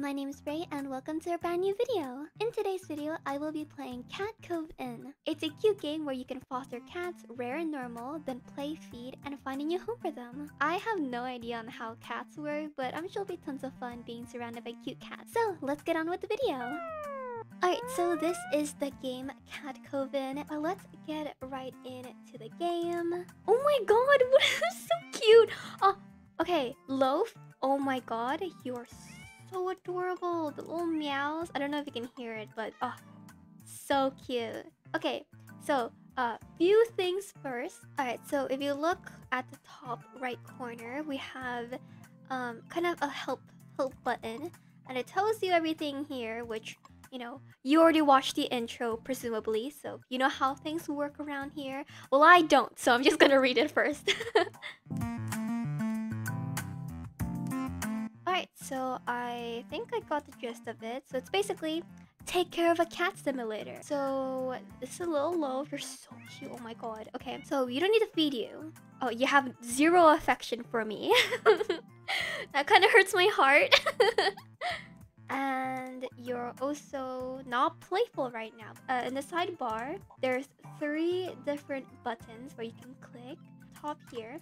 my name is Ray and welcome to a brand new video. In today's video, I will be playing Cat Cove Inn. It's a cute game where you can foster cats, rare and normal, then play, feed, and find a new home for them. I have no idea on how cats work, but I'm sure it'll be tons of fun being surrounded by cute cats. So, let's get on with the video. Alright, so this is the game Cat Cove Inn. Uh, let's get right into the game. Oh my god, what is so cute! Oh, okay, Loaf. Oh my god, you're so adorable. The little meows. I don't know if you can hear it, but oh, so cute. Okay, so uh, few things first. All right, so if you look at the top right corner, we have um kind of a help help button, and it tells you everything here, which you know, you already watched the intro, presumably, so you know how things work around here. Well, I don't, so I'm just gonna read it first. Alright, so I think I got the gist of it. So it's basically take care of a cat simulator. So this is a little low. You're so cute. Oh my god. Okay, so you don't need to feed you. Oh, you have zero affection for me. that kind of hurts my heart. and you're also not playful right now. Uh, in the sidebar, there's three different buttons where you can click. Top here,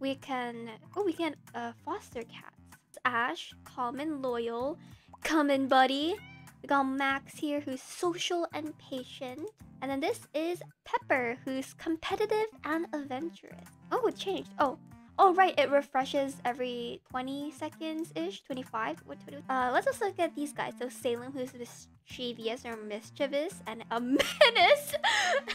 we can oh we can uh, foster cats. Ash, calm and loyal, come in buddy. We got Max here, who's social and patient. And then this is Pepper, who's competitive and adventurous. Oh, it changed. Oh, Oh, right, it refreshes every 20 seconds-ish, 25. What 20? Uh, let's also look at these guys. So Salem, who's mischievous or mischievous, and a menace.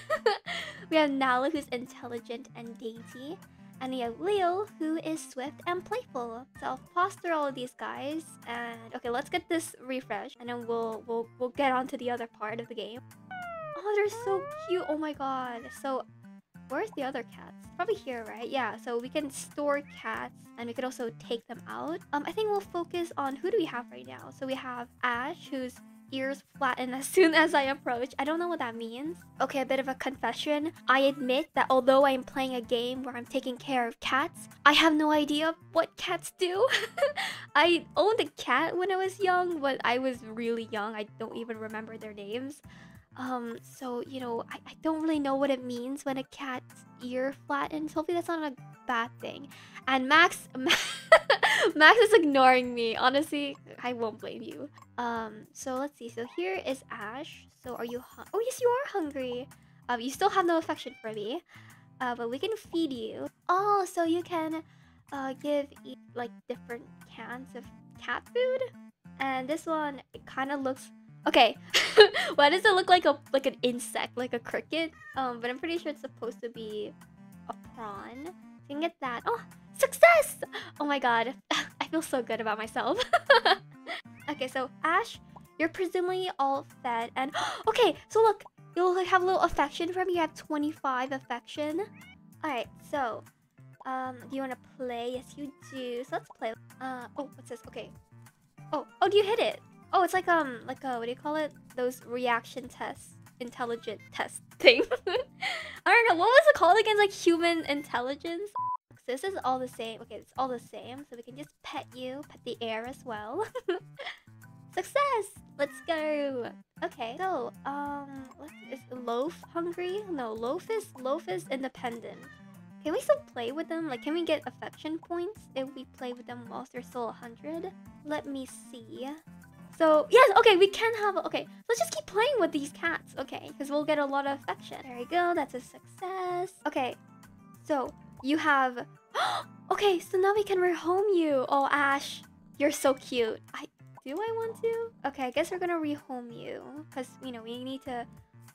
we have Nala, who's intelligent and dainty. And we have Leo, who is swift and playful. So I'll foster all of these guys. And okay, let's get this refresh, and then we'll we'll we'll get on to the other part of the game. Oh, they're so cute. Oh my god. So Where's the other cats? Probably here, right? Yeah, so we can store cats and we could also take them out. Um, I think we'll focus on who do we have right now? So we have Ash, whose ears flatten as soon as I approach. I don't know what that means. Okay, a bit of a confession. I admit that although I'm playing a game where I'm taking care of cats, I have no idea what cats do. I owned a cat when I was young, but I was really young. I don't even remember their names. Um, so, you know, I, I don't really know what it means when a cat's ear flattens. Hopefully that's not a bad thing. And Max, Max is ignoring me. Honestly, I won't blame you. Um, so let's see. So here is Ash. So are you Oh, yes, you are hungry. Um, you still have no affection for me. Uh, but we can feed you. Oh, so you can uh, give like different cans of cat food. And this one, it kind of looks Okay, why does it look like a like an insect, like a cricket? Um, but I'm pretty sure it's supposed to be a prawn. You can get that. Oh, success! Oh my god, I feel so good about myself. okay, so Ash, you're presumably all fed, and okay, so look, you'll have a little affection from me. You have 25 affection. All right, so um, do you want to play? Yes, you do. So let's play. Uh, oh, what's this? Okay. Oh, oh, do you hit it? Oh, it's like um like a what do you call it? Those reaction tests, intelligent test thing. I don't know what was it called again? Like human intelligence. So this is all the same. Okay, it's all the same. So we can just pet you, pet the air as well. Success! Let's go. Okay, so um, is Loaf hungry? No, Loaf is Loaf is independent. Can we still play with them? Like, can we get affection points if we play with them whilst they're still a 100? Let me see. So, yes, okay, we can have... Okay, let's just keep playing with these cats, okay? Because we'll get a lot of affection. There you go, that's a success. Okay, so you have... okay, so now we can rehome you. Oh, Ash, you're so cute. I Do I want to? Okay, I guess we're gonna rehome you. Because, you know, we need to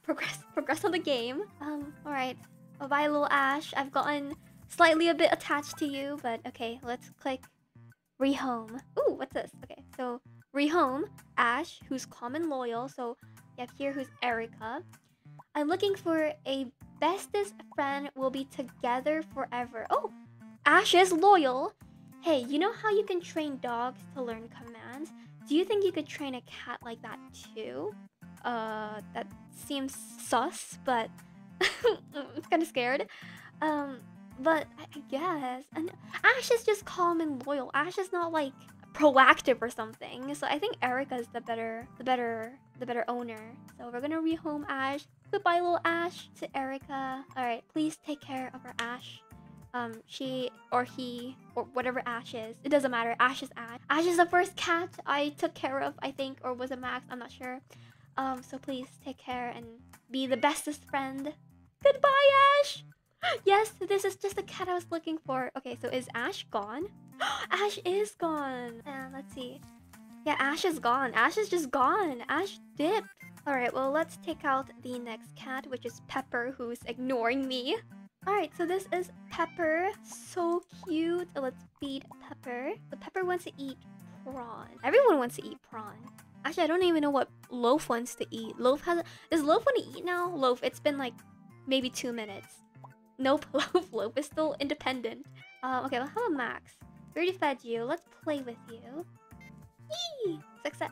progress progress on the game. Um, alright. Bye-bye, little Ash. I've gotten slightly a bit attached to you, but okay, let's click rehome. Ooh, what's this? Okay, so Rehome, Ash, who's calm and loyal. So you have here who's Erica. I'm looking for a bestest friend will be together forever. Oh, Ash is loyal. Hey, you know how you can train dogs to learn commands? Do you think you could train a cat like that too? Uh, that seems sus, but I'm kind of scared. Um, but I guess. And Ash is just calm and loyal. Ash is not like proactive or something. So I think Erica's the better, the better, the better owner. So we're gonna rehome Ash. Goodbye, little Ash, to Erica. All right, please take care of our Ash. Um, she or he or whatever Ash is, it doesn't matter. Ash is Ash. Ash is the first cat I took care of, I think, or was it Max? I'm not sure. Um, so please take care and be the bestest friend. Goodbye, Ash. Yes, this is just the cat I was looking for. Okay, so is Ash gone? Ash is gone. And let's see. Yeah, Ash is gone. Ash is just gone. Ash dipped. Alright, well, let's take out the next cat, which is Pepper, who's ignoring me. Alright, so this is Pepper. So cute. Let's feed Pepper. The Pepper wants to eat prawn. Everyone wants to eat prawn. Actually, I don't even know what Loaf wants to eat. Loaf has... Does Loaf want to eat now? Loaf, it's been like maybe two minutes. Nope, Loaf, Loaf is still independent. Um, okay, well, how about Max? Fed you. Let's play with you. Yee! Success.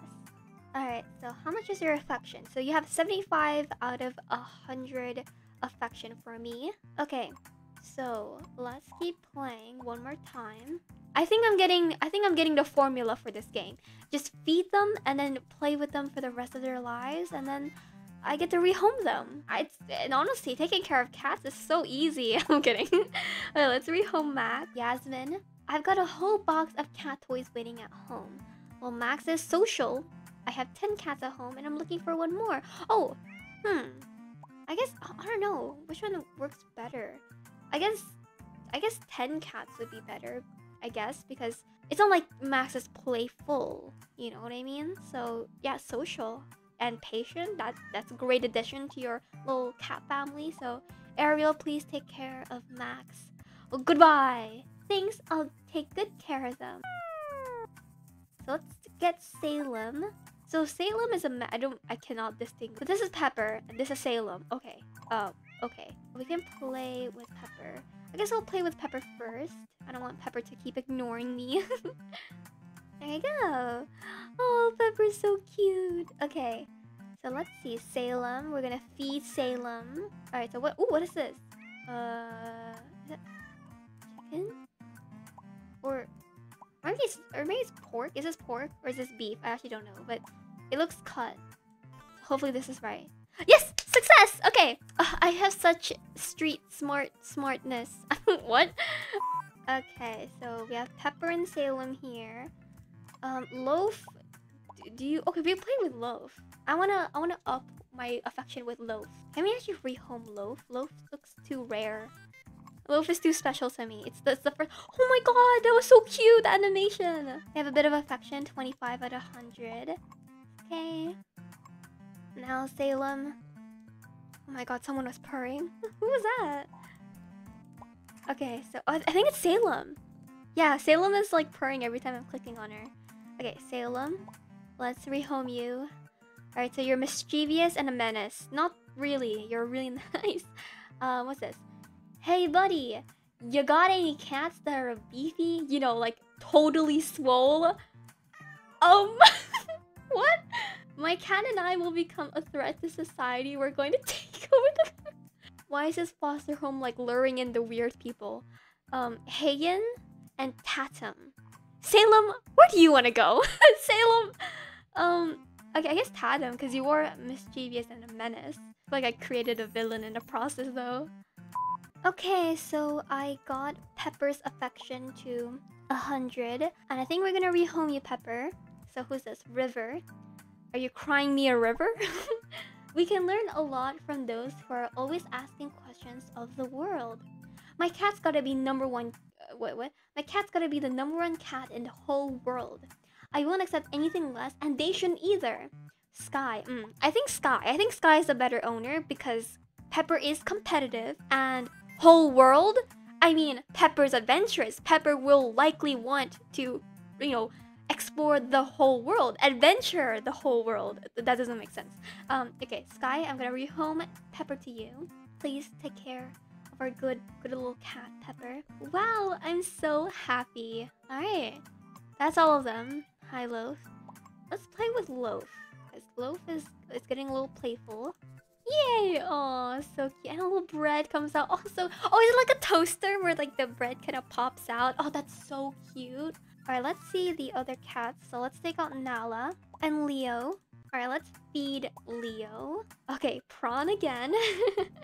Alright, so how much is your affection? So you have 75 out of 100 affection for me. Okay, so let's keep playing one more time. I think I'm getting I think I'm getting the formula for this game. Just feed them and then play with them for the rest of their lives and then I get to rehome them. I, and honestly, taking care of cats is so easy. I'm kidding. okay, let's rehome Mac. Yasmin. I've got a whole box of cat toys waiting at home. Well, Max is social. I have 10 cats at home and I'm looking for one more. Oh, hmm. I guess, I don't know. Which one works better? I guess, I guess 10 cats would be better. I guess, because it's not like Max is playful. You know what I mean? So, yeah, social and patient. That that's a great addition to your little cat family. So Ariel, please take care of Max. Well, goodbye. Thanks. I'll take good care of them. So let's get Salem. So Salem is a ma I don't I cannot distinguish. But this is Pepper and this is Salem. Okay. Oh, okay. We can play with Pepper. I guess I'll play with Pepper first. I don't want Pepper to keep ignoring me. There you go. Oh, Pepper's so cute. Okay. So let's see. Salem. We're gonna feed Salem. Alright, so what oh what is this? Uh is chicken? Or maybe it's or maybe it's pork? Is this pork or is this beef? I actually don't know, but it looks cut. Hopefully this is right. Yes! Success! Okay. Uh, I have such street smart smartness. what? Okay, so we have Pepper and Salem here. Um, Loaf, do you... Okay, we play with Loaf. I wanna, I wanna up my affection with Loaf. Can we actually rehome Loaf? Loaf looks too rare. Loaf is too special to me. It's the, it's the first... Oh my god, that was so cute, the animation! I have a bit of affection, 25 out of 100. Okay. Now Salem. Oh my god, someone was purring. Who was that? Okay, so oh, I think it's Salem. Yeah, Salem is like purring every time I'm clicking on her. Okay, Salem. Let's rehome you. Alright, so you're mischievous and a menace. Not really. You're really nice. Um, what's this? Hey, buddy. You got any cats that are beefy? You know, like totally swole? Um, what? My cat and I will become a threat to society. We're going to take over the... Why is this foster home like luring in the weird people? Um, Hagen and Tatum. Salem, where do you want to go? Salem, um, okay, I guess Tatum, because you were mischievous and a menace. Like I created a villain in the process, though. Okay, so I got Pepper's affection to a hundred, and I think we're gonna rehome you, Pepper. So who's this? River. Are you crying me a river? we can learn a lot from those who are always asking questions of the world. My cat's gotta be number one what, what? My cat's gotta be the number one cat in the whole world. I won't accept anything less, and they shouldn't either. Sky. Mm, I think Sky. I think Sky is a better owner because Pepper is competitive and whole world. I mean, Pepper's adventurous. Pepper will likely want to, you know, explore the whole world, adventure the whole world. That doesn't make sense. Um, okay, Sky, I'm gonna rehome Pepper to you. Please take care of our good, good little cat, Pepper. Wow, I'm so happy. Alright, that's all of them. Hi, Loaf. Let's play with Loaf. Because Loaf is, is getting a little playful. Yay! Oh, so cute. And a little bread comes out. Oh, so... Oh, is it like a toaster where like the bread kind of pops out? Oh, that's so cute. Alright, let's see the other cats. So let's take out Nala and Leo. Alright, let's feed Leo. Okay, prawn again.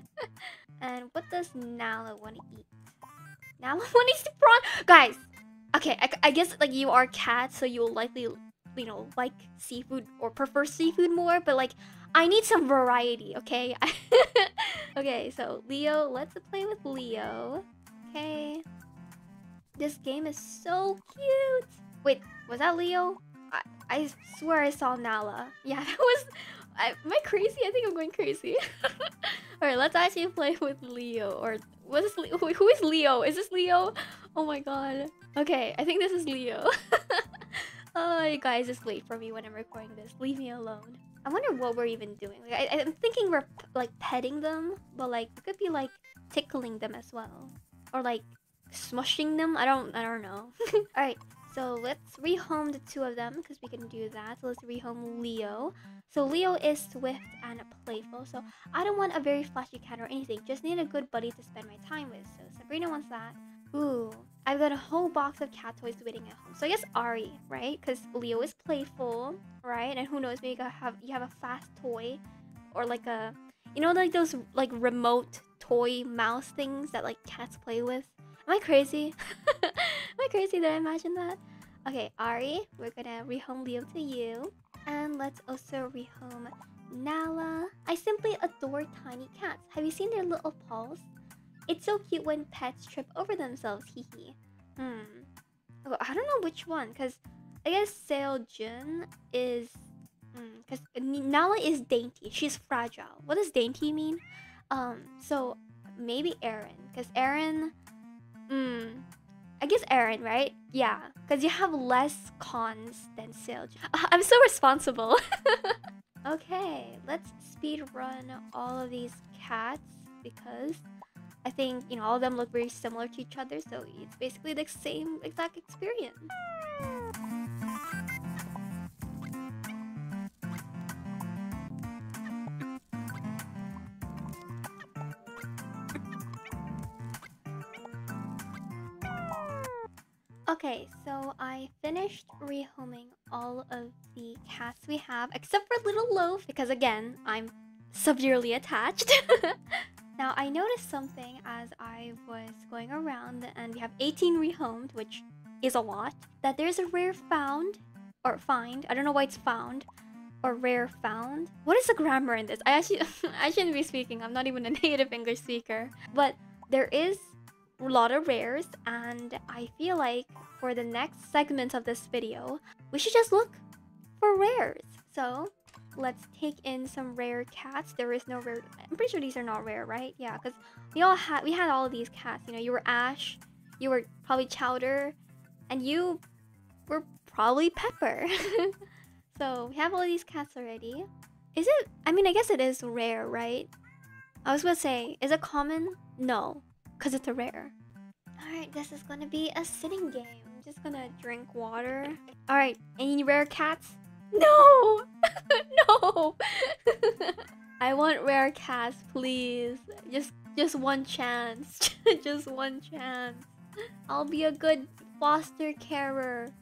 and what does Nala want to eat? Nala wants to eat prawn. Guys, okay, I, I guess like you are cats, so you'll likely, you know, like seafood or prefer seafood more. But like, I need some variety, okay? okay, so Leo, let's play with Leo. Okay. This game is so cute. Wait, was that Leo? I, I swear I saw Nala. Yeah, that was... I, am I crazy? I think I'm going crazy. Alright, let's actually play with Leo. Or what is Leo? Who is Leo? Is this Leo? Oh my god. Okay, I think this is Leo. oh, you guys just wait for me when I'm recording this. Leave me alone. I wonder what we're even doing. Like, I, I'm thinking we're like petting them, but like it could be like tickling them as well, or like smushing them. I don't I don't know. All right, so let's rehome the two of them because we can do that. So let's rehome Leo. So Leo is swift and playful. So I don't want a very flashy cat or anything. Just need a good buddy to spend my time with. So Sabrina wants that. Ooh, I've got a whole box of cat toys waiting at home. So I guess Ari, right? Because Leo is playful, right? And who knows, maybe you have you have a fast toy, or like a, you know, like those like remote toy mouse things that like cats play with. Am I crazy? Am I crazy? Did I imagine that? Okay, Ari, we're gonna rehome Leo to you. And let's also rehome Nala. I simply adore tiny cats. Have you seen their little paws? It's so cute when pets trip over themselves, hee hee. Hmm. Oh, I don't know which one, because I guess Seo Jun is... Because mm, Nala is dainty. She's fragile. What does dainty mean? Um, so maybe Aaron. Because Aaron Hmm. I guess Aaron, right? Yeah, because you have less cons than Silge. I'm so responsible. okay, let's speed run all of these cats because I think, you know, all of them look very similar to each other, so it's basically the same exact experience. Okay, so I finished rehoming all of the cats we have, except for Little Loaf, because again, I'm severely attached. now, I noticed something as I was going around, and we have 18 rehomed, which is a lot, that there's a rare found, or find, I don't know why it's found, or rare found. What is the grammar in this? I actually, I shouldn't be speaking, I'm not even a native English speaker. But there is a lot of rares, and I feel like for the next segment of this video, we should just look for rares. So let's take in some rare cats. There is no rare. I'm pretty sure these are not rare, right? Yeah, because we all had we had all of these cats. You know, you were Ash, you were probably Chowder, and you were probably Pepper. so we have all these cats already. Is it? I mean, I guess it is rare, right? I was gonna say, is it common? No, because it's a rare. Alright, this is gonna be a sitting game I'm just gonna drink water. Alright, any rare cats? No! No! I want rare cats, please. Just just one chance. just one chance. I'll be a good foster carer.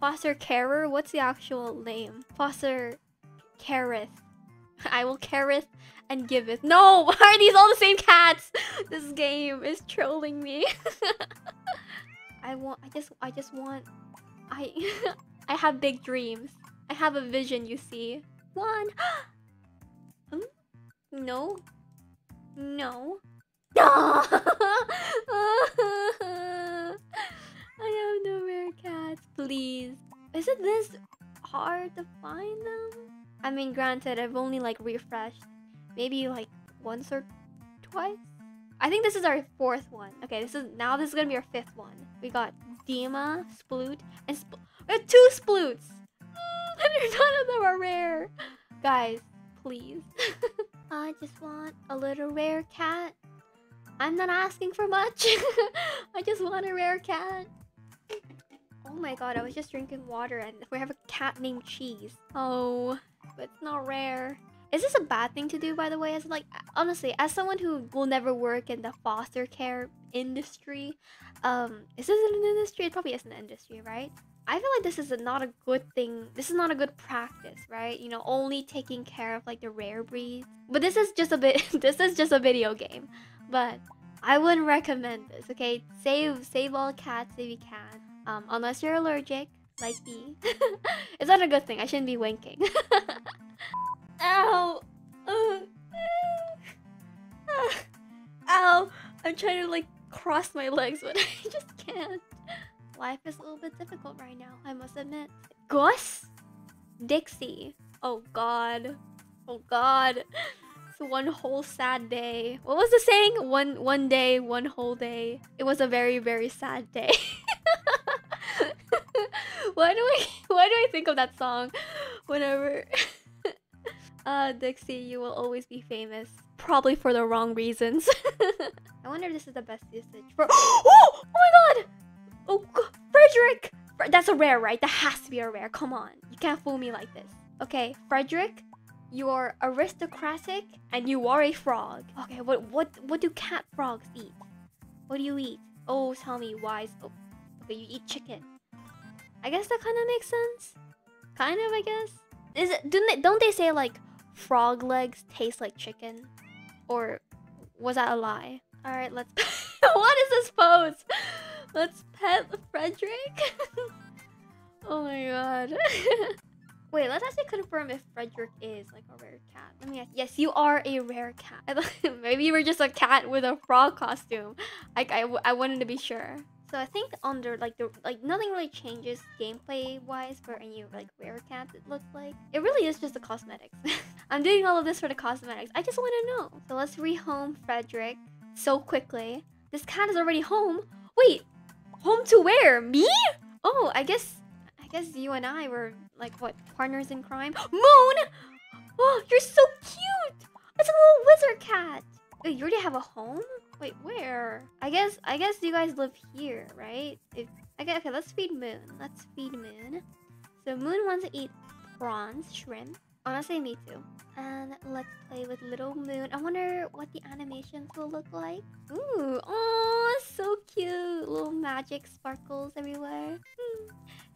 Foster carer? What's the actual name? Foster careth. I will careth and giveth. No! Why are these all the same cats? This game is trolling me. I want I just I just want I I have big dreams. I have a vision, you see. One. hmm? No. No. I have no rare cats, please. Is it this hard to find them? I mean, granted, I've only like refreshed maybe like once or twice. I think this is our fourth one. Okay, this is now this is gonna be our fifth one. We got Dima, Sploot, and Spl we have two Sploots. None of them are rare. Guys, please. I just want a little rare cat. I'm not asking for much. I just want a rare cat. Oh my god, I was just drinking water and we have a cat named Cheese. Oh, but it's not rare. Is this a bad thing to do, by the way? As like, honestly, as someone who will never work in the foster care industry, um, is this an industry? It probably isn't an industry, right? I feel like this is a, not a good thing. This is not a good practice, right? You know, only taking care of like the rare breeds. But this is just a bit. this is just a video game, but I wouldn't recommend this. Okay, save save all cats if you can. Um, unless you're allergic, like me. it's not a good thing. I shouldn't be winking. Ow! Uh, Ow! I'm trying to like cross my legs, but I just can't. Life is a little bit difficult right now, I must admit. Gus? Dixie. Oh god. Oh god. It's one whole sad day. What was the saying? One one day, one whole day. It was a very, very sad day. why do I why do I think of that song whenever uh Dixie, you will always be famous. Probably for the wrong reasons. I wonder if this is the best usage for Oh, oh my god! Oh god, Frederick! That's a rare, right? That has to be a rare. Come on. You can't fool me like this. Okay, Frederick, you're aristocratic and you are a frog. Okay, what what what do cat frogs eat? What do you eat? Oh, tell me, wise. Oh, okay, you eat chicken. I guess that kind of makes sense. Kind of, I guess. Is it? Don't they, don't they say like frog legs taste like chicken? Or was that a lie? All right, let's. what is this pose? Let's pet Frederick. oh my god. Wait, let's actually confirm if Frederick is like a rare cat. Let me ask. Yes, you are a rare cat. Maybe you were just a cat with a frog costume. I, I, I wanted to be sure. So I think under like the like nothing really changes gameplay wise for any like rare cats it looks like. It really is just the cosmetics. I'm doing all of this for the cosmetics. I just want to know. So let's rehome Frederick so quickly. This cat is already home. Wait, home to where? Me? Oh, I guess I guess you and I were like what partners in crime. Moon! Oh, you're so cute! It's a little wizard cat. Wait, you already have a home? Wait, where? I guess I guess you guys live here, right? If okay, okay, let's feed Moon. Let's feed Moon. So Moon wants to eat prawns, shrimp. Honestly, me too. And let's play with little Moon. I wonder what the animations will look like. Ooh, oh, so cute. Little magic sparkles everywhere. Hmm,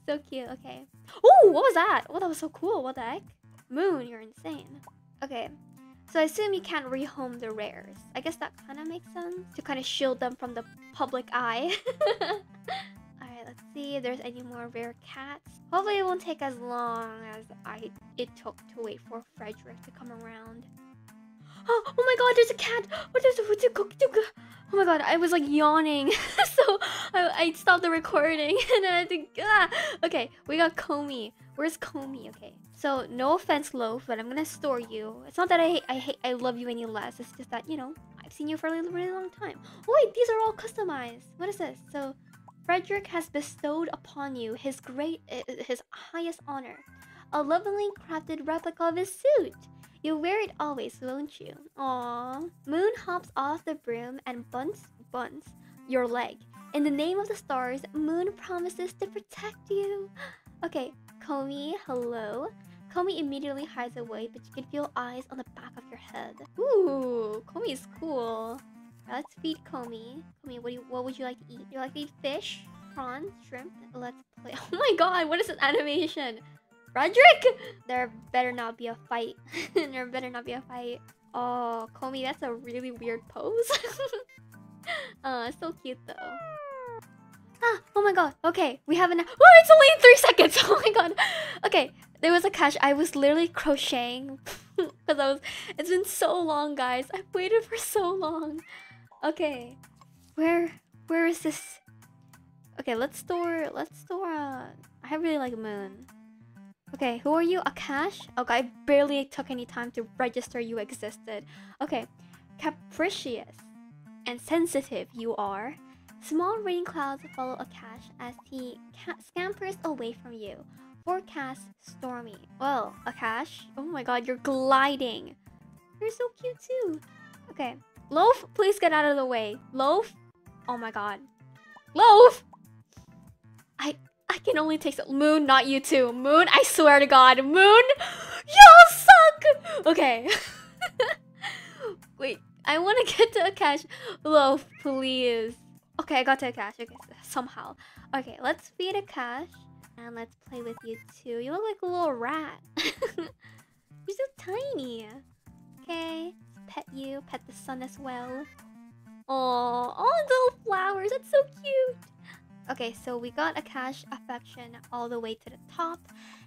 so cute. Okay. Ooh, what was that? Oh, that was so cool. What the heck? Moon, you're insane. Okay, so I assume you can't rehome the rares. I guess that kind of makes sense. To kind of shield them from the public eye. Alright, let's see if there's any more rare cats. Hopefully it won't take as long as I it took to wait for Frederick to come around. Oh, oh my god, there's a cat! What is it? Oh my god, I was like yawning. so I, I, stopped the recording and then I think, ah. Okay, we got Comey. Where's Comey? Okay. So no offense, Loaf, but I'm gonna store you. It's not that I I hate I love you any less. It's just that you know I've seen you for a really, really long time. Oh wait, these are all customized. What is this? So Frederick has bestowed upon you his great uh, his highest honor, a lovingly crafted replica of his suit. You'll wear it always, won't you? Aww. Moon hops off the broom and bunts bunts your leg. In the name of the stars, Moon promises to protect you. Okay, Comey, hello. Comey immediately hides away, but you can feel eyes on the back of your head. Ooh, Comey is cool. Let's feed Comey. Comey, what you, what would you like to eat? You like to eat fish, prawns, shrimp? Let's play. Oh my god, what is this animation? Frederick! There better not be a fight. there better not be a fight. Oh, Comey, that's a really weird pose. uh, so cute though. Ah, oh my god. Okay, we have an. Oh, it's only three seconds. Oh my god. Okay, there was a catch. I was literally crocheting because I was. It's been so long, guys. I've waited for so long. Okay, where where is this? Okay, let's store. Let's store. Uh, I really like Moon. Okay, who are you? Akash? Okay, I barely took any time to register you existed. Okay, capricious and sensitive you are. Small rain clouds follow Akash as he scampers away from you. Forecast stormy. Well, Akash, oh my god, you're gliding. You're so cute too. Okay, Loaf, please get out of the way. Loaf, oh my god. Loaf! I I can only take so Moon, not you too. Moon, I swear to god. Moon, y'all suck! Okay. Wait, I want to get to a Akash. Loaf, please. Okay, I got to Akash. Okay, somehow. Okay, let's feed Akash. And let's play with you too. You look like a little rat. You're so tiny. Okay, pet you. Pet the sun as well. Oh, all the little flowers. That's so cute. Okay, so we got Akash affection all the way to the top.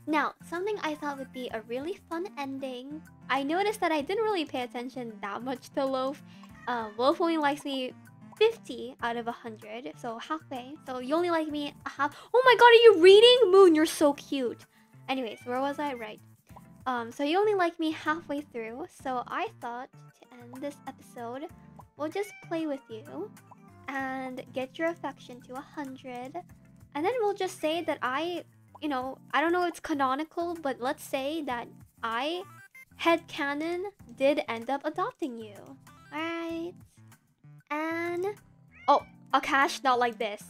Now, something I thought would be a really fun ending. I noticed that I didn't really pay attention that much to Loaf. Uh, Loaf only likes me 50 out of 100, so halfway. So you only like me a half. Oh my god, are you reading? Moon, you're so cute. Anyways, where was I? Right. Um, so you only like me halfway through, so I thought to end this episode, we'll just play with you and get your affection to 100. And then we'll just say that I, you know, I don't know it's canonical, but let's say that I, head canon, did end up adopting you. Alright. And... Oh, Akash, not like this.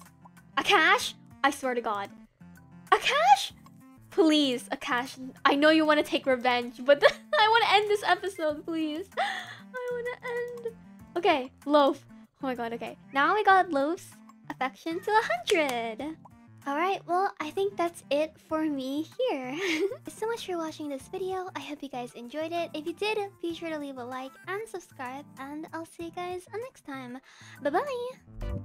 Akash? I swear to God. Akash? Please, Akash. I know you want to take revenge, but I want to end this episode, please. I want to end. Okay, Loaf. Oh my god, okay. Now we got Loaf's affection to 100. Alright, well, I think that's it for me here. Thanks so much for watching this video. I hope you guys enjoyed it. If you did, be sure to leave a like and subscribe, and I'll see you guys next time. Bye-bye!